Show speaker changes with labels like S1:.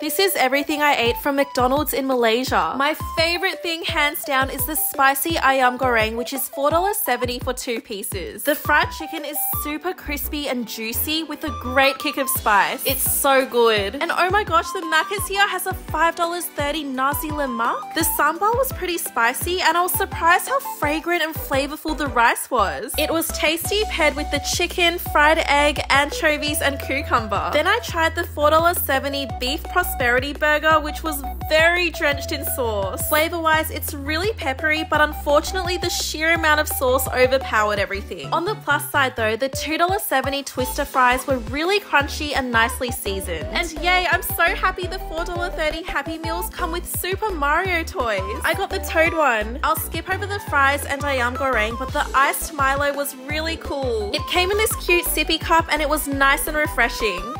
S1: This is everything I ate from McDonald's in Malaysia. My favorite thing, hands down, is the spicy ayam goreng, which is $4.70 for two pieces. The fried chicken is super crispy and juicy with a great kick of spice. It's so good. And oh my gosh, the Macca's here has a $5.30 nasi lemak. The sambal was pretty spicy and I was surprised how fragrant and flavorful the rice was. It was tasty paired with the chicken, fried egg, anchovies, and cucumber. Then I tried the $4.70 beef prosperity burger, which was very drenched in sauce. Flavor wise, it's really peppery, but unfortunately, the sheer amount of sauce overpowered everything. On the plus side, though, the $2.70 twister fries were really crunchy and nicely seasoned. And yay, I'm so happy the $4.30 Happy Meals come with Super Mario toys. I got the Toad one. I'll skip over the fries and ayam goreng, but the iced Milo was really cool. It came in this cute sippy cup and it was nice and refreshing.